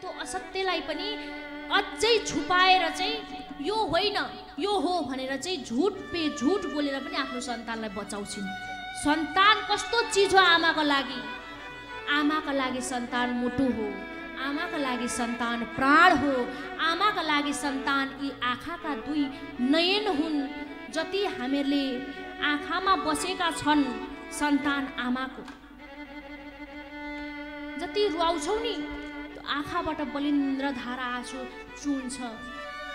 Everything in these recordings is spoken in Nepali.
त्यो असत्यलाई पनि अझै छुपाएर चाहिँ यो होइन यो हो भनेर चाहिँ झुट पे झुट बोलेर पनि आफ्नो सन्तानलाई बचाउँछिन्। सन्तान कस्तो चिज हो आमाको लागि? आमाका लागि सन्तान मुटु हो आमाका लागि सन्तान प्राण हो आमाका लागि सन्तान यी आँखाका दुई नयन हुन्। जति हामीहरूले आँखामा बसेका छन् सन्तान आमाको। जति रुवाउँछौ नि आँखाबाट बलिन्द्र धारा आँसु चुन्छ।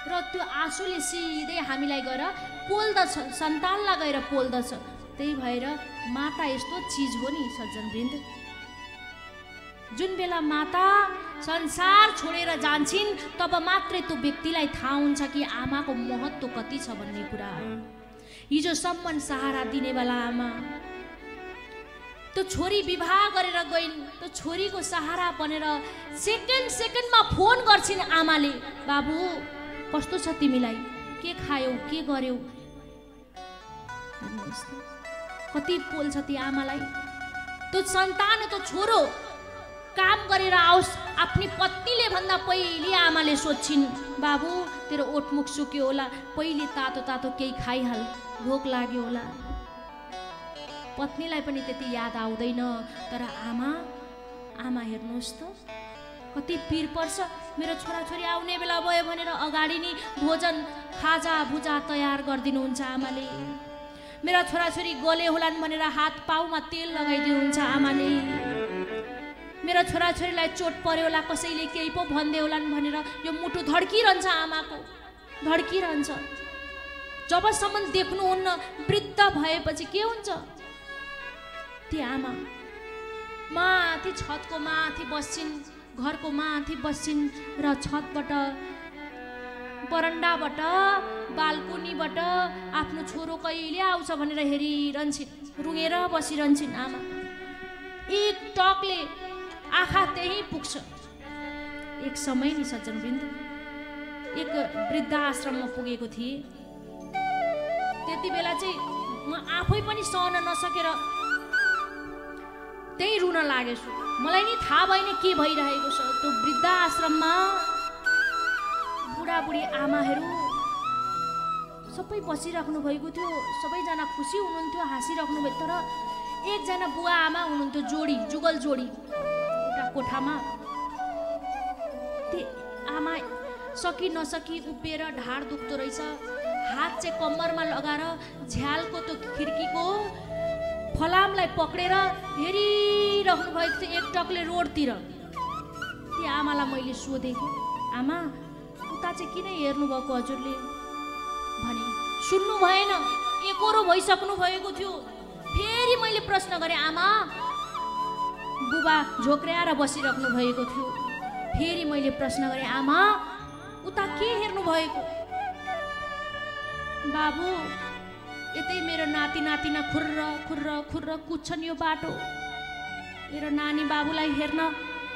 र त्यो आँसुले सिधै हामीलाई गएर पोल्दछ सन्तानलाई गएर पोल्दछ। त्यही भएर माता यस्तो चिज हो नि सज्जनवृन्द जुन बेला माता संसार छोडेर जान्छन् तब मात्रै त्यो व्यक्तिलाई थाहा हुन्छ कि आमाको महत्त्व कति छ भन्ने कुरा। हिजोसम्म सहारा दिने बेला आमा त्यो छोरी विवाह गरेर गइन्। त्यो छोरीको सहारा बनेर सेकेन्ड सेकेन्डमा फोन गर्छिन् आमाले बाबु कस्तो छ तिमीलाई? के खायौ? के गर्यौ? कति पोल्छ ती आमालाई? त्यो सन्तान त्यो छोरो काम गरेर आओस्। आफ्नी पत्नीले भन्दा पहिले आमाले सोध्छिन् बाबु तेरो ओठमुख सुक्यो होला। पहिले तातो तातो केही खाइहाल। भोक लाग्यो होला। पत्नीलाई पनि त्यति याद आउँदैन। तर आमा आमा हेर्नुहोस् त कति पिर पर्छ। मेरो छोराछोरी आउने बेला भयो भनेर अगाडि नै भोजन खाजा भुजा तयार गरिदिनुहुन्छ आमाले। मेरा छोराछोरी गले होलान् भनेर हात पाउमा तेल लगाइदिनुहुन्छ आमाले। मेरो छोराछोरीलाई चोट पर्यो होला कसैले केही पो भनिदियो होलान् भनेर यो मुटु धड्किरहन्छ आमाको। धड्किरहन्छ। जबसम्म देख्नुहुन्न वृद्ध भएपछि के हुन्छ? ती आमा। माथि छतको माथि बस्छिन् घरको माथि बस्छिन् र छतबाट बरन्डाबाट बाल्कुनीबाट आफ्नो छोरो कहिले आउँछ भनेर हेरिरहन्छन् रुँगेर बसिरहन्छन् आमा। एक टकले आँखा त्यहीँ पुग्छ। एक समय नि सज्जनवृन्द एक वृद्ध आश्रममा पुगेको थिएँ। त्यति बेला चाहिँ म आफै पनि सहन नसकेर त्यहीँ रुन लागेछु। मलाई नि थाहा भएन के भइरहेको छ। त्यो वृद्ध आश्रममा बुढाबुढी आमाहरू सबै बसिराख्नु भएको थियो। सबैजना खुसी हुनुहुन्थ्यो हाँसिराख्नु भयो। तर एकजना बुवा आमा हुनुहुन्थ्यो जोडी जुगल जोडी। एउटा कोठामा। त्यो आमा सकि नसकी उभिएर ढाड दुख्दो रहेछ। हात चाहिँ कम्मरमा लगाएर झ्यालको त्यो खिड्कीको फलामलाई पक्रेर हेरिराख्नु भएको थियो एक टकले रोडतिर। त्यो आमालाई मैले सोधेँ आमा उता चाहिँ किन हेर्नुभएको हजुरले? भने सुन्नु भएन एकरो भइसक्नु भएको थियो। फेरि मैले प्रश्न गरेँ आमा बुबा झोक्र्याएर बसिराख्नु भएको थियो। फेरि मैले प्रश्न गरेँ आमा उता के हेर्नु भएको बाबु यतै मेरो नाति नातिना खुर्र खुर्र खुर्र कुद्छन् यो बाटो। मेरो नानी बाबुलाई हेर्न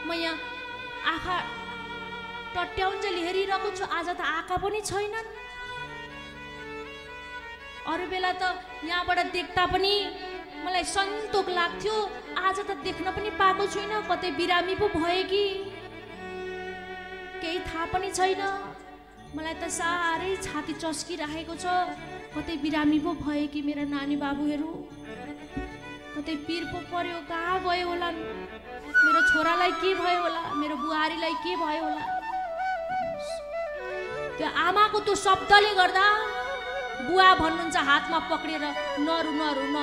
म यहाँ आँखा टट्याउन्जेल हेरिरहेको छु। आज त आँखा पनि छैनन्। अरू बेला त यहाँबाट देख्दा पनि मलाई सन्तोक लाग्थ्यो। आज त देख्न पनि पाएको छुइनँ। कतै बिरामी पो भए कि? केही थाहा पनि छैन। मलाई त साह्रै छाती चस्किराखेको छ। कतै बिरामी पो भए कि मेरा नानी बाबुहरू? कतै पिर पो पर्यो कहाँ गयो होला? मेरो छोरालाई के भयो होला? मेरो बुहारीलाई के भयो होला? त्यो आमाको त्यो शब्दले गर्दा बुवा भन्नुहुन्छ हातमा पक्रेर नरु नरु न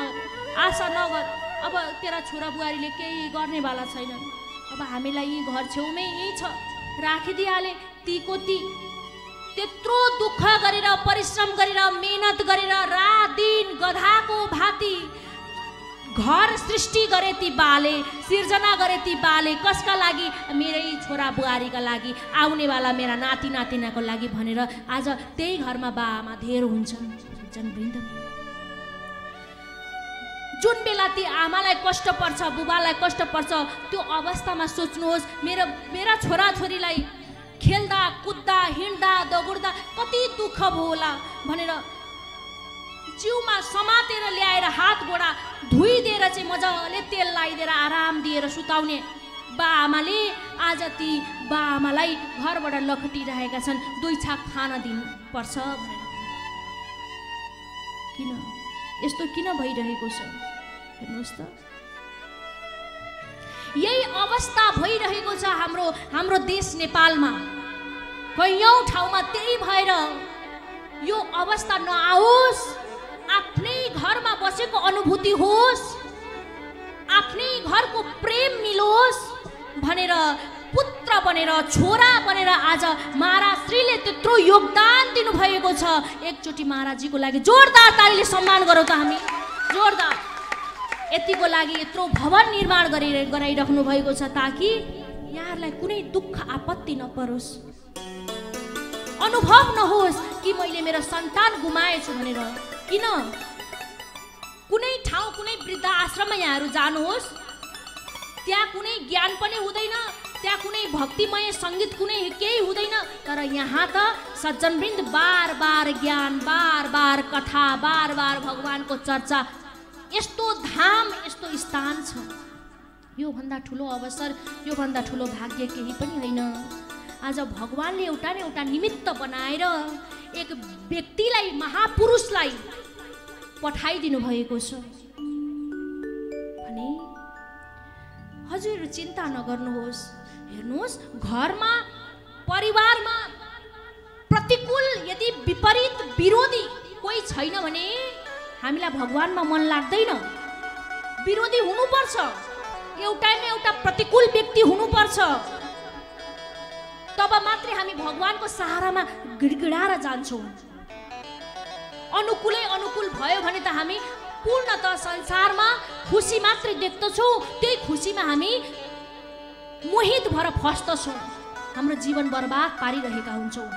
आशा नगर। अब तेरा छोरा बुहारीले केही गर्नेवाला छैनन्। अब हामीलाई यी घर छेउमै यहीँ छ। राखिदिइहाले तीको ती। त्यत्रो दुःख गरेर परिश्रम गरेर मेहनत गरेर रात दिन गधाको भाती घर सृष्टि गरे ती बाले सिर्जना गरे ती बाले कसका लागि? मेरै छोरा बुहारीका लागि आउनेवाला मेरा नाति नातिनाको लागि भनेर आज त्यही घरमा बा आमा धेर हुन्छन् जनवृन्द जुन बेला ती आमालाई कष्ट पर्छ बुबालाई कष्ट पर्छ त्यो अवस्थामा सोच्नुहोस् मेरो मेरा छोराछोरीलाई खेल्दा कुद्दा हिँड्दा दगुर्दा कति दुःख भयो होला भनेर जिउमा समातेर ल्याएर हात गोडा धोइदिएर चाहिँ मजाले तेल लगाइदिएर आराम दिएर सुताउने बा आमाले आज ती बा आमालाई घरबाट लखटिरहेका छन्। दुई छाक खान दिनुपर्छ भनेर। किन? यस्तो किन भइरहेको छ? हेर्नुहोस् त। यही अवस्था भइरहेको छ हाम्रो हाम्रो देश नेपालमा। कैयौँ ठाउँमा त्यही भएर यो अवस्था नआओस् आफ्नै घरमा बसेको अनुभूति होस् आफ्नै घरको प्रेम मिलोस् भनेर पुत्र बनेर छोरा बनेर आज महाराजश्रीले त्यत्रो योगदान दिनुभएको छ। एकचोटि महाराजीको लागि जोरदार तालीले सम्मान गरौँ त हामी। जोरदार। यतिको लागि यत्रो भवन निर्माण गरि गराइराख्नु भएको छ ताकि यहाँहरूलाई कुनै दुःख आपत्ति नपरोस्। अनुभव नहोस् कि मैले मेरो सन्तान गुमाएछु भनेर। किन? कुनै ठाउँ कुनै वृद्ध आश्रममा यहाँहरू जानुहोस्। त्यहाँ कुनै ज्ञान पनि हुँदैन त्यहाँ कुनै भक्तिमय सङ्गीत कुनै केही हुँदैन तर यहाँ त सज्जनवृन्द बार बार ज्ञान बार बार कथा बार बार भगवान्को चर्चा यस्तो धाम यस्तो स्थान छ। योभन्दा ठुलो अवसर योभन्दा ठुलो भाग्य केही पनि होइन। आज भगवान्ले एउटा न एउटा निमित्त बनाएर एक व्यक्तिलाई महापुरुषलाई पठाइदिनु भएको छ। भने हजुर चिन्ता नगर्नुहोस्। हेर्नुहोस् घरमा परिवारमा प्रतिकूल यदि विपरीत विरोधी कोही छैन भने हामीलाई भगवान्मा मन लाग्दैन। विरोधी हुनुपर्छ। एउटामा एउटा प्रतिकूल व्यक्ति हुनुपर्छ। तब मात्रै हामी भगवान्को सहारामा गिडगिडाएर जान्छौँ। अनुकूलै अनुकूल भयो भने त हामी पूर्णत संसारमा खुसी मात्रै देख्दछौँ त्यही खुसीमा हामी मोहित भएर फस्दछौँ। हाम्रो जीवन बर्बाद पारिरहेका हुन्छौँ।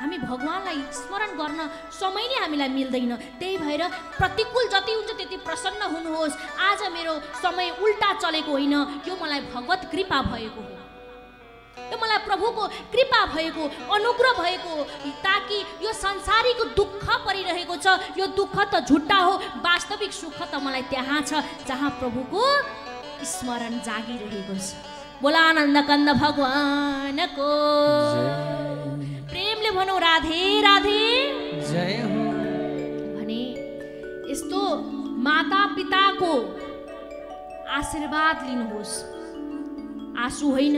हामी भगवान्लाई स्मरण गर्न समय नै हामीलाई मिल्दैन। त्यही भएर प्रतिकूल जति हुन्छ त्यति प्रसन्न हुनुहोस्। आज मेरो समय उल्टा चलेको होइन। यो मलाई भगवत कृपा भएको हो। यो मलाई प्रभुको कृपा भएको अनुग्रह भएको ताकि यो संसारीको दुःख परिरहेको छ। यो दुःख त झुट्टा हो वास्तविक सुख त मलाई त्यहाँ छ जहाँ प्रभुको स्मरण जागिरहेको छ। बोला आनन्द कन्द भगवानको प्रेमले भनौँ राधे राधे। जय हो। भने यस्तो माता पिताको आशीर्वाद लिनुहोस्। आँसु होइन।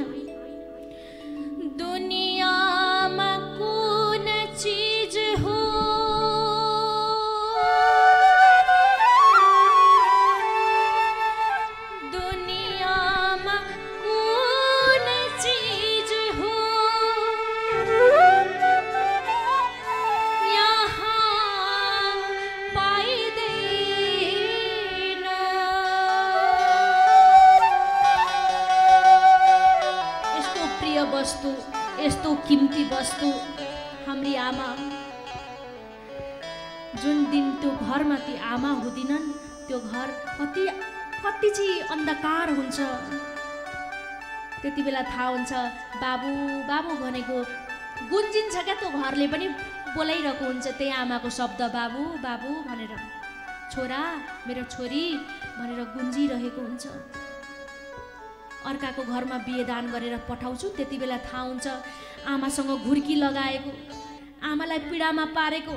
यस्तो किम्ती वस्तु हाम्री आमा जुन दिन त्यो घरमा ती आमा हुँदिनन् त्यो घर कति कति चाहिँ अन्धकार हुन्छ। त्यति बेला थाहा हुन्छ बाबु बाबु भनेको गुन्जिन्छ क्या त्यो घरले पनि बोलाइरहेको हुन्छ त्यही आमाको शब्द बाबु बाबु भनेर। छोरा मेरो छोरी भनेर गुन्जिरहेको हुन्छ। अर्काको घरमा बिहेदान गरेर पठाउँछु त्यति बेला थाहा हुन्छ आमासँग घुर्की लगाएको आमालाई पीडामा पारेको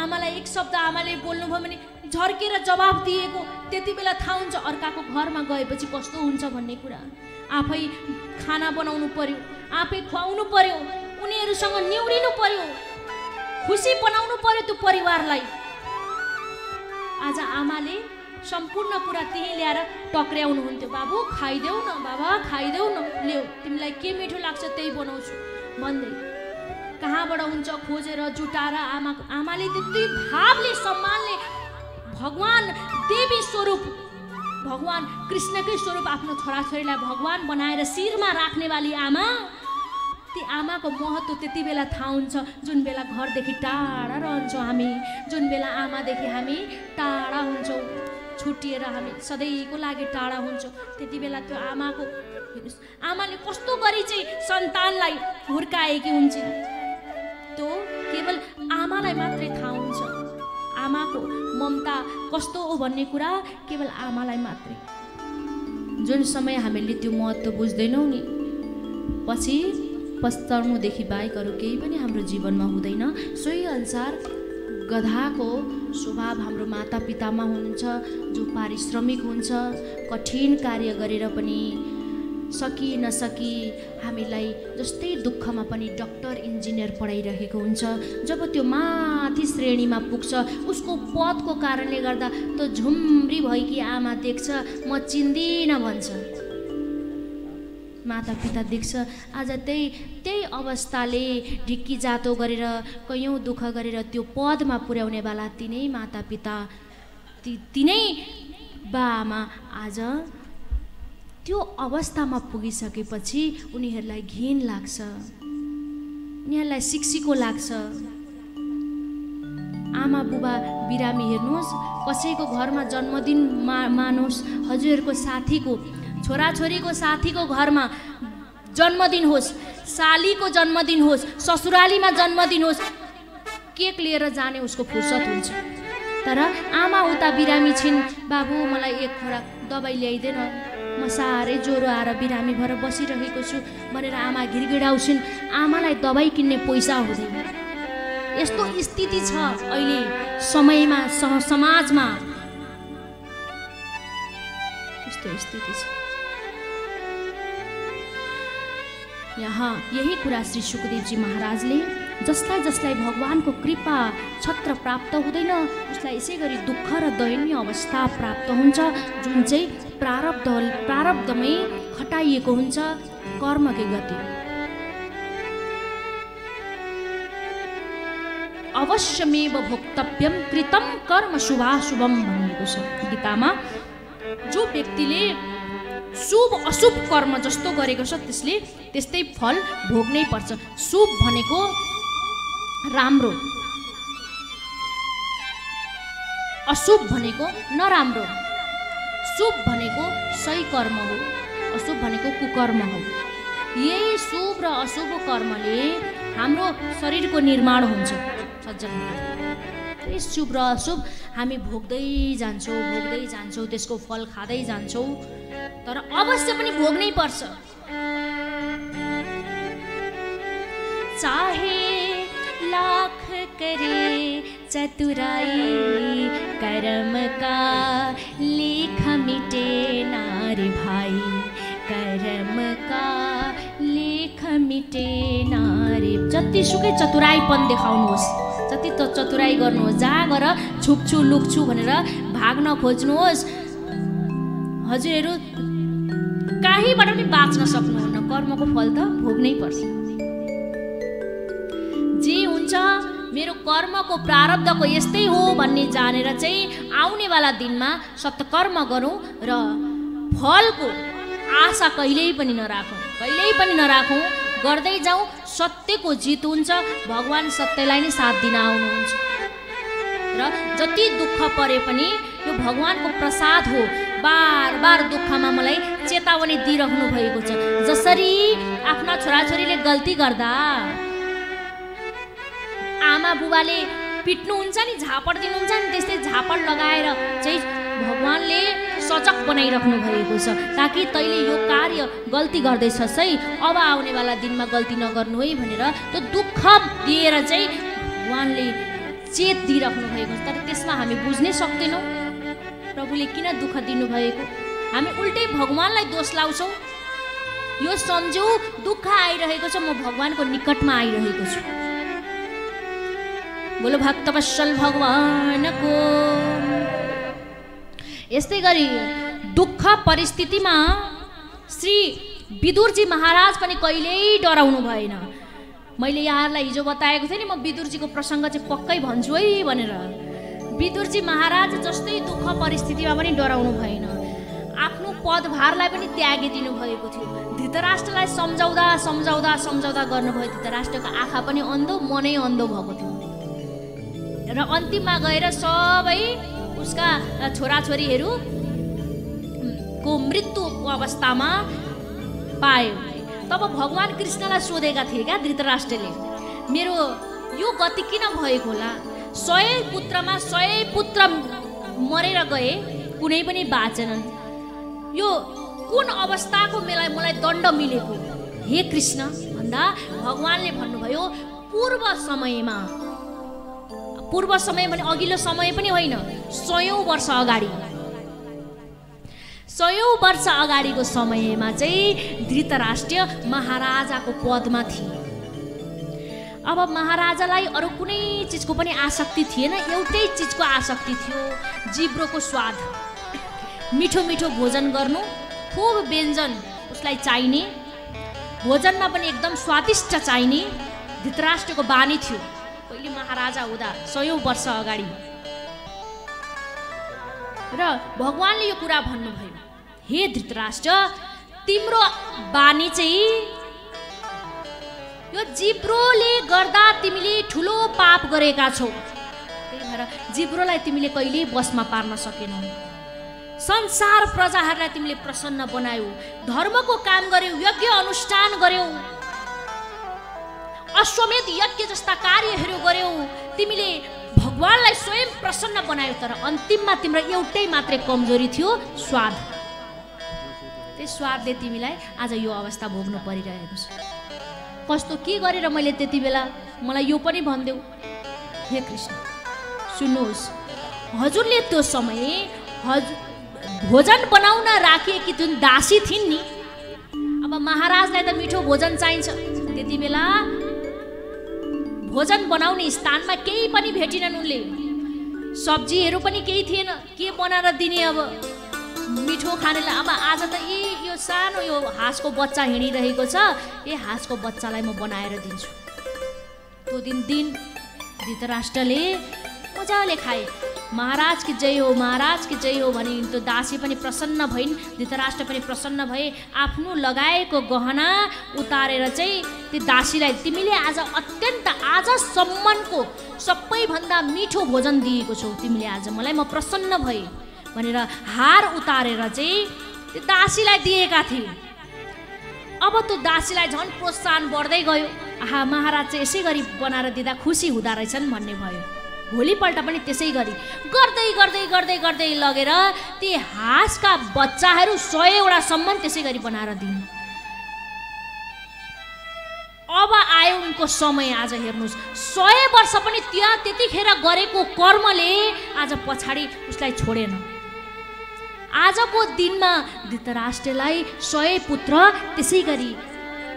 आमालाई एक शब्द आमाले बोल्नुभयो भने झर्केर जवाब दिएको त्यति बेला थाहा हुन्छ अर्काको घरमा गएपछि कस्तो हुन्छ भन्ने कुरा। आफै खाना बनाउनु पर्यो आफै खुवाउनु पर्यो उनीहरूसँग निहुरिनु पर्यो खुसी बनाउनु पर्यो त्यो परिवारलाई। आज आमाले सम्पूर्ण कुरा त्यही ल्याएर टक्र्याउनुहुन्थ्यो। बाबु खाइदेऊ न बाबा खाइदेऊ न। ल्याऊ तिमीलाई के मिठो लाग्छ त्यही बनाउँछु। भन्दै कहाँबाट हुन्छ खोजेर जुटाएर आमा आमाले त्यति भावले सम्मानले भगवान् देवी स्वरूप भगवान् कृष्णकै स्वरूप आफ्नो छोराछोरीलाई भगवान् बनाएर शिरमा राख्नेवाली आमा ती आमाको महत्त्व त्यति बेला थाहा हुन्छ। जुन बेला घरदेखि टाढा रहन्छौँ हामी जुन बेला आमादेखि हामी टाढा हुन्छौँ। छुट्टिएर हामी सधैँको लागि टाढा हुन्छौँ। त्यति बेला त्यो आमाको आमाले कस्तो गरी चाहिँ सन्तानलाई हुर्काएकी हुन्छन् त्यो केवल आमालाई मात्रै थाहा हुन्छ। आमाको ममता कस्तो हो भन्ने कुरा केवल आमालाई मात्रै। जुन समय हामीले त्यो महत्त्व बुझ्दैनौँ नि पछि पस्ताउनुदेखि बाहेक अरू केही पनि हाम्रो जीवनमा हुँदैन। सोही अनुसार गधाको स्वभाव हाम्रो माता पितामा हुनुहुन्छ जो पारिश्रमिक हुन्छ कठिन कार्य गरेर पनि सकि नसकी हामीलाई जस्तै दुःखमा पनि डक्टर इन्जिनियर पढाइरहेको हुन्छ। जब त्यो माथि श्रेणीमा पुग्छ उसको पदको कारणले गर्दा त झुम्री भएकी आमा देख्छ म चिन्दिनँ भन्छ। माता पिता देख्छ आज त्यही त्यही अवस्थाले ढिक्की जातो गरेर कैयौँ दुःख गरेर त्यो पदमा पुर्याउनेवाला तिनै माता पिता ती तिनै बाआमा आज त्यो अवस्थामा पुगिसकेपछि उनीहरूलाई घिन लाग्छ। उनीहरूलाई सिक्सीको लाग्छ। आमा बुबा बिरामी हेर्नुहोस् कसैको घरमा जन्मदिन मा मानोस् हजुरहरूको साथीको छोराछोरीको साथीको घरमा जन्मदिन होस् सालीको जन्मदिन होस् ससुरालीमा जन्मदिन होस् केक लिएर जाने उसको फुर्सद हुन्छ। तर आमा उता बिरामी छिन् बाबु मलाई एक खोराक दबाई ल्याइदिएन म साह्रै ज्वरो आएर बिरामी भएर बसिरहेको छु भनेर आमा घिरगिडाउँछिन् आमालाई दबाई किन्ने पैसा हुँदैन। यस्तो स्थिति छ अहिले समयमा सह समाजमा। यस्तो स्थिति छ। यहाँ यही कुरा श्री सुखदेवजी महाराजले जसलाई जसलाई भगवान्को कृपा छत्र प्राप्त हुँदैन उसलाई यसै गरी दुःख र दयनीय अवस्था प्राप्त हुन्छ जुन चाहिँ प्रारब्ध प्रारब्धमै खटाइएको हुन्छ कर्मकै गति। अवश्यमेव भोक्तव्यम कृतम कर्म शुभाशुभम भनिएको छ गीतामा जो व्यक्तिले शुभ अशुभ कर्म जस्तो गरेको छ त्यसले त्यस्तै फल भोग्नै पर्छ। शुभ भनेको राम्रो। अशुभ भनेको नराम्रो। शुभ भनेको सही कर्म हो। अशुभ भनेको कुकर्म हो। यही शुभ र अशुभ कर्मले हाम्रो शरीरको निर्माण हुन्छ। सज्जन। त्यही शुभ र अशुभ। हामी भोग्दै जान्छौँ भोग्दै जान्छौँ त्यसको फल खाँदै जान्छौँ। तर अवश्य पनि भोग्नै पर्छ। चाहे लाख करे चतुराई कर्म का लेख मिटे नारे भाई। कर्म का लेख मिटे नारे। जतिसुकै चतुराईपन देखाउनुहोस्। जति त चतुराई गर्नुहोस्। जहाँ गएर छुक्छु लुक्छु भनेर भाग्न खोज्नुहोस्। हजुरहरू कहीँबाट पनि बाँच्न सक्नुहुन्न। कर्मको फल त भोग्नै पर्छ। जे हुन्छ मेरो कर्मको प्रारब्धको यस्तै हो भन्ने जानेर चाहिँ आउनेवाला दिनमा सत्कर्म गरौँ र फलको आशा कहिल्यै पनि नराखौँ। कहिल्यै पनि नराखौँ। गर्दै जाउँ सत्यको जित हुन्छ भगवान् सत्यलाई नै साथ दिन आउनुहुन्छ। र जति दुःख परे पनि यो भगवान्को प्रसाद हो। बार बार दुःखमा मलाई चेतावनी दिइराख्नु भएको छ। जसरी आफ्ना छोराछोरीले गल्ती गर्दा आमा बुबाले पिट्नुहुन्छ नि झापड दिनुहुन्छ नि त्यस्तै झापड लगाएर चाहिँ भगवान्ले सचक बनाइराख्नु भएको छ। ताकि तैँले यो कार्य गल्ती गर्दैछस् है अब आउनेवाला दिनमा गल्ती नगर्नु है भनेर त्यो दुःख दिएर चाहिँ भगवान्ले चेत दिइराख्नु भएको छ। तर त्यसमा हामी बुझ्नै सक्दैनौँ। प्रभुले किन दुःख दिनुभएको? हामी उल्टै भगवान्लाई दोष लाउँछौँ। यो सम्झौ दुःख आइरहेको छ। म भगवान्को निकटमा आइरहेको छु। बोलो भक्तवत्सल भगवानको यस्तै गरी दुःख परिस्थितिमा श्री विदुरजी महाराज पनि कहिल्यै डराउनु भएन। मैले यहाँहरूलाई हिजो बताएको थिएँ नि म विदुरजीको प्रसङ्ग चाहिँ पक्कै भन्छु है भनेर। विदुरजी महाराज जस्तै दुःख परिस्थितिमा पनि डराउनु भएन। आफ्नो पदभारलाई पनि त्यागिदिनु भएको थियो। धृतराष्ट्रलाई सम्झाउँदा सम्झाउँदा सम्झाउँदा गर्नुभयो धृतराष्ट्रको आँखा पनि अन्धो मनै अन्धो भएको थियो। र अन्तिममा गएर सबै उसका छोराछोरीहरू को मृत्युको अवस्थामा पायो तब भगवान् कृष्णलाई सोधेका थिए क्या धृतराष्ट्रले मेरो यो गति किन भएको होला? सय पुत्रमा सय पुत्र मरेर गए कुनै पनि बाँचेनन् यो कुन अवस्थाको मलाई मलाई दण्ड मिलेको? हे कृष्ण भन्दा भगवान्ले भन्नुभयो पूर्व समयमा पूर्व समय भने अघिल्लो समय पनि होइन सयौँ वर्ष अगाडि। सयौँ वर्ष अगाडिको समयमा चाहिँ धृतराष्ट्र महाराजाको पदमा थिए। अब महाराजालाई अरू कुनै चिजको पनि आसक्ति थिएन एउटै चिजको आसक्ति थियो जिब्रोको स्वाद। मिठो मिठो भोजन गर्नु खुब व्यञ्जन उसलाई चाहिने भोजनमा पनि एकदम स्वादिष्ट चाहिने धृतराष्ट्रको बानी थियो। पहिले महाराजा हुँदा सयौँ वर्ष अगाडि। र भगवान्ले यो कुरा भन्नुभयो हे धृतराष्ट्र तिम्रो बानी चाहिँ यो जिब्रोले गर्दा तिमीले ठुलो पाप गरेका छौ। त्यही भएर जिब्रोलाई तिमीले कहिल्यै बसमा पार्न सकेनौ। संसार प्रजाहरूलाई तिमीले प्रसन्न बनायौ धर्मको काम गर्यौ यज्ञ अनुष्ठान गर्यौ। अश्वमेध यज्ञ जस्ता कार्यहरू गर्यौ तिमीले भगवान्लाई स्वयं प्रसन्न बनायौ तर अन्तिममा तिम्रो एउटै मात्रै कमजोरी थियो स्वाद त्यही स्वादले तिमीलाई आज यो अवस्था भोग्नु परिरहेको छ। कस्तो के गरेर मैले त्यति बेला मलाई यो पनि भनिदेऊ? हे कृष्ण सुन्नुहोस् हजुरले त्यो समय हजुर भोजन बनाउन राखिएकी जुन दासी थिइन् नि अब महाराजलाई त मिठो भोजन चाहिन्छ। त्यति बेला भोजन बनाउने स्थानमा केही पनि भेटिनन् उनले। सब्जीहरू पनि केही थिएन। के बनाएर दिने अब? मिठो खानेलाई। अब आज त यी यो सानो यो हाँसको बच्चा हिँडिरहेको छ। ए हाँसको बच्चालाई म बनाएर दिन्छु। त्यो दिन दिन धृतराष्ट्रले मजाले खाए। महाराज कि जय हो महाराज कि जय हो भने त्यो दासी पनि प्रसन्न भइन्। धृतराष्ट्र पनि प्रसन्न भए। आफ्नो लगाएको गहना उतारेर चाहिँ त्यो दासीलाई तिमीले आज अत्यन्त आजसम्मको सबैभन्दा मिठो भोजन दिएको छौ। तिमीले आज मलाई म प्रसन्न भएँ भनेर हार उतारेर चाहिँ त्यो दासीलाई दिएका थिए। अब त्यो दासीलाई झन् प्रोत्साहन बढ्दै गयो। आहा महाराज चाहिँ यसै गरी बनाएर दिँदा खुसी हुँदो रहेछन् भन्ने भयो। भोलिपल्ट पनि त्यसै गरी गर्दै गर्दै गर्दै गर्दै लगेर ती हाँसका बच्चाहरू सयवटासम्म त्यसै गरी बनाएर दिन् अब आयो उनको समय आज हेर्नुहोस्। सय वर्ष पनि त्यहाँ त्यतिखेर गरेको कर्मले आज पछाडि उसलाई छोडेन। आजको दिनमा धृतराष्ट्रलाई सय पुत्र त्यसै गरी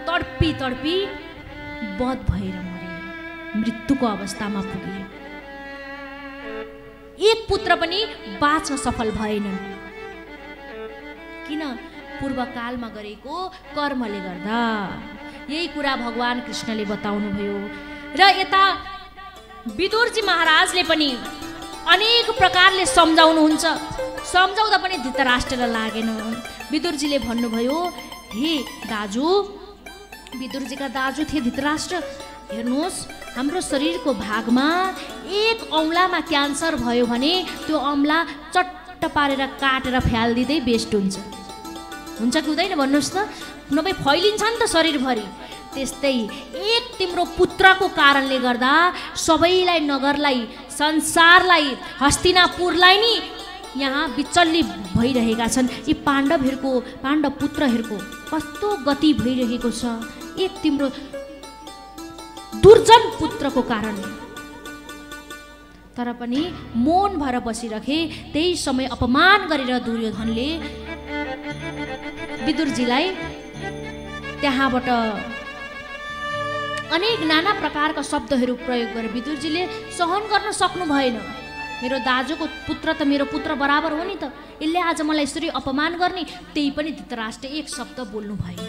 तडपी तडपी बध भएर मरे। मृत्युको अवस्थामा पुगे। एक पुत्र पनि बाँच्न सफल भएनन् किन? पूर्वकालमा गरेको कर्मले गर्दा। यही कुरा भगवान् कृष्णले बताउनु भयो र यता विदुरजी महाराजले पनि अनेक प्रकारले सम्झाउनुहुन्छ। सम्झाउँदा पनि धृतराष्ट्रलाई लागेन। विदुरजीले भन्नुभयो हे दाजु विदुरजीका दाजु थिए धृतराष्ट्र। हेर्नुहोस् हाम्रो शरीरको भागमा एक औँलामा क्यान्सर भयो भने त्यो औँला चट्ट पारेर काटेर फ्यालिदिँदै बेस्ट हुन्छ। हुन्छ कि हुँदैन भन्नुहोस् त नभए फैलिन्छ नि त शरीरभरि। त्यस्तै एक तिम्रो पुत्रको कारणले गर्दा सबैलाई नगरलाई संसारलाई हस्तिनापुरलाई नि यहाँ विचल्ली भइरहेका छन्। यी पाण्डवहरूको पाण्डव पुत्रहरूको कस्तो गति भइरहेको छ? एक तिम्रो दुर्जन पुत्रको कारणले। तर पनि मौन भएर बसिरहे त्यही समय अपमान गरेर दुर्योधनले विदुरजीलाई त्यहाँबाट अनेक नाना प्रकारका शब्दहरू प्रयोग गरेर विदुरजीले सहन गर्न सक्नु भएन। मेरो दाजुको पुत्र त मेरो पुत्र बराबर हो नि त। यसले आज मलाई यसरी अपमान गर्ने त्यही पनि धृतराष्ट्र एक शब्द बोल्नु भएन।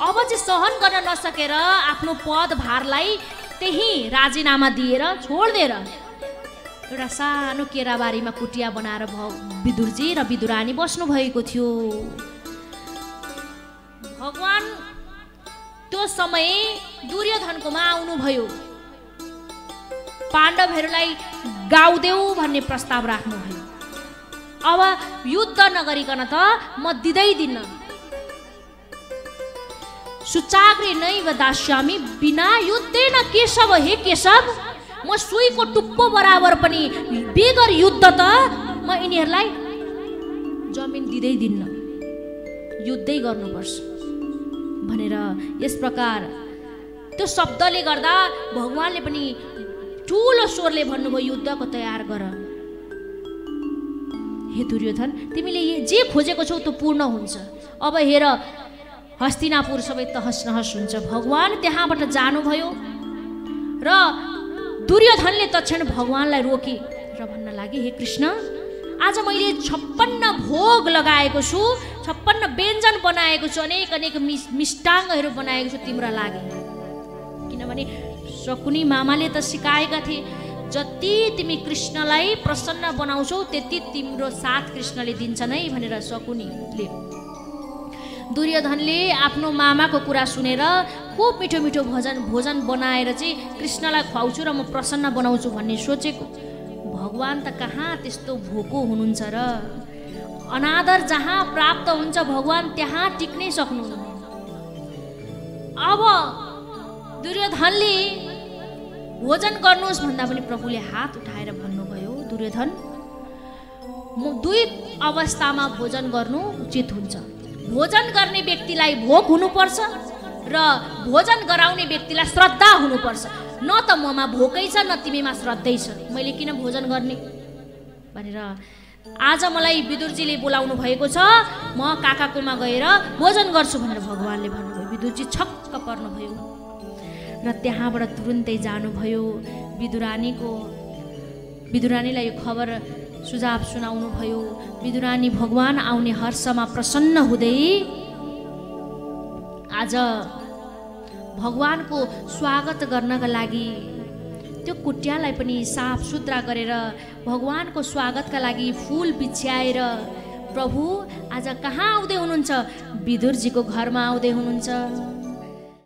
अब चाहिँ सहन गर्न नसकेर आफ्नो पद भारलाई त्यही राजीनामा दिएर छोडिदिएर एउटा सानो केराबारीमा कुटिया बनाएर भ विदुरजी र विदुरानी बस्नु भएको थियो। त्यो समय दुर्योधनकोमा आउनुभयो। पाण्डवहरूलाई गाउदेऊ भन्ने प्रस्ताव राख्नुभयो। अब युद्ध नगरिकन त म दिँदै दिन्न सुचाग्रे नैव दास्यामी बिना युद्धेन केशव हे केशव म सुईको टुप्पो बराबर पनि बेगर युद्ध त म यिनीहरूलाई जमिन दिँदै दिन्न युद्धै गर्नुपर्छ। भनेर यस प्रकार त्यो शब्दले गर्दा भगवान्ले पनि ठुलो स्वरले भन्नुभयो युद्धको तयार गर। हे दुर्योधन तिमीले जे खोजेको छौ त्यो पूर्ण हुन्छ। अब हेर हस्तिनापुर सबै तहस नहस हुन्छ। भगवान् त्यहाँबाट जानुभयो र दुर्योधनले तक्षण भगवान्लाई रोके र भन्न लागे हे कृष्ण आज मैले छप्पन्न भोग लगाएको छु छप्पन्न व्यञ्जन बनाएको छु अनेक अनेक मिस मिष्टाङ्गहरू बनाएको छु तिम्रो लागि। किनभने सकुनी मामाले त सिकाएका थिए जति तिमी कृष्णलाई प्रसन्न बनाउँछौ त्यति तिम्रो साथ कृष्णले दिन्छन् है भनेर सकुनीले दुर्योधनले आफ्नो मामाको कुरा सुनेर खुब मिठो मिठो भोजन भोजन बनाएर चाहिँ कृष्णलाई खुवाउँछु र म प्रसन्न बनाउँछु भन्ने सोचेको। भगवान् त कहाँ त्यस्तो भोको हुनुहुन्छ र? अनादर जहाँ प्राप्त हुन्छ भगवान् त्यहाँ टिक्नै सक्नुहुन्न। अब दुर्योधनले भोजन गर्नुहोस् भन्दा पनि प्रभुले हात उठाएर भन्नुभयो दुर्योधन म दुई अवस्थामा भोजन गर्नु उचित हुन्छ। भोजन गर्ने व्यक्तिलाई भोक हुनुपर्छ र भोजन गराउने व्यक्तिलाई श्रद्धा हुनुपर्छ। न त ममा भोकै छ न तिमीमा श्रद्धै छ। मैले किन भोजन गर्ने? भनेर आज मलाई विदुरजीले बोलाउनु भएको छ म काकाकोमा गएर भोजन गर्छु भनेर भगवान्ले भन्नुभयो। विदुरजी छक्क पर्नुभयो। र त्यहाँबाट तुरुन्तै जानुभयो विदुरानीको विदुरानीलाई यो खबर सुझाव सुनाउनु भयो। विदुरानी भगवान् आउने हर्षमा प्रसन्न हुँदै आज भगवान्को स्वागत गर्नका लागि त्यो कुटियालाई पनि साफ सुथरा गरेर भगवान्को स्वागतका लागि फुल बिछ्याएर प्रभु आज कहाँ आउँदै हुनुहुन्छ? विदुरजीको घरमा आउँदै हुनुहुन्छ।